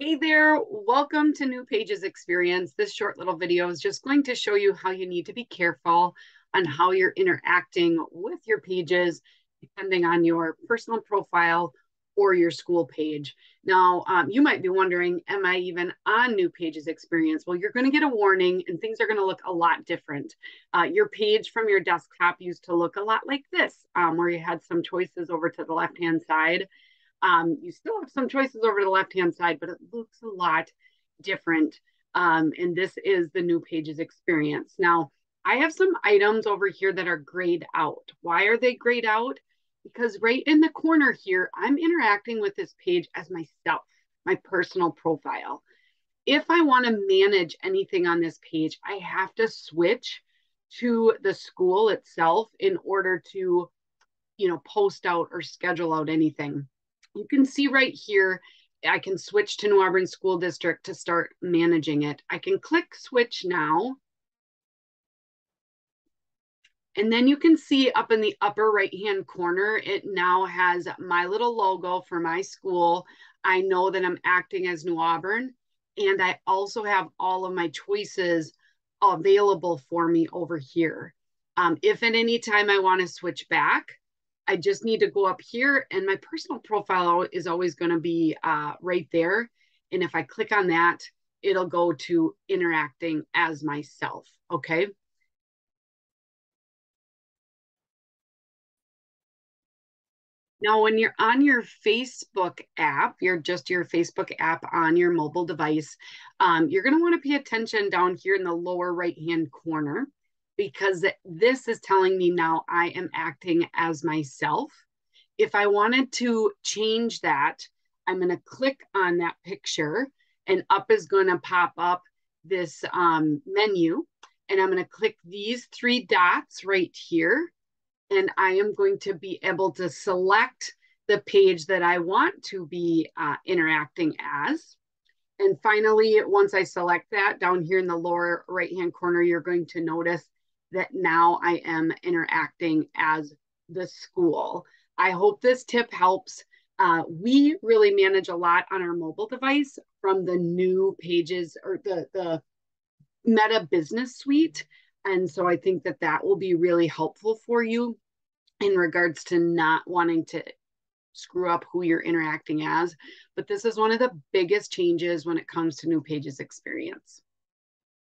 Hey there, welcome to New Pages Experience. This short little video is just going to show you how you need to be careful on how you're interacting with your pages, depending on your personal profile or your school page. Now, um, you might be wondering, am I even on New Pages Experience? Well, you're going to get a warning and things are going to look a lot different. Uh, your page from your desktop used to look a lot like this, um, where you had some choices over to the left-hand side. Um, you still have some choices over the left-hand side, but it looks a lot different. Um, and this is the new pages experience. Now, I have some items over here that are grayed out. Why are they grayed out? Because right in the corner here, I'm interacting with this page as myself, my personal profile. If I want to manage anything on this page, I have to switch to the school itself in order to, you know, post out or schedule out anything you can see right here, I can switch to New Auburn School District to start managing it. I can click switch now. And then you can see up in the upper right-hand corner, it now has my little logo for my school. I know that I'm acting as New Auburn. And I also have all of my choices available for me over here. Um, if at any time I want to switch back, I just need to go up here and my personal profile is always going to be uh, right there. And if I click on that, it'll go to interacting as myself. Okay. Now, when you're on your Facebook app, you're just your Facebook app on your mobile device, um, you're going to want to pay attention down here in the lower right hand corner because this is telling me now I am acting as myself. If I wanted to change that, I'm going to click on that picture and up is going to pop up this um, menu. And I'm going to click these three dots right here. And I am going to be able to select the page that I want to be uh, interacting as. And finally, once I select that down here in the lower right-hand corner, you're going to notice that now I am interacting as the school. I hope this tip helps. Uh, we really manage a lot on our mobile device from the new pages or the, the Meta Business Suite. And so I think that that will be really helpful for you in regards to not wanting to screw up who you're interacting as. But this is one of the biggest changes when it comes to new pages experience.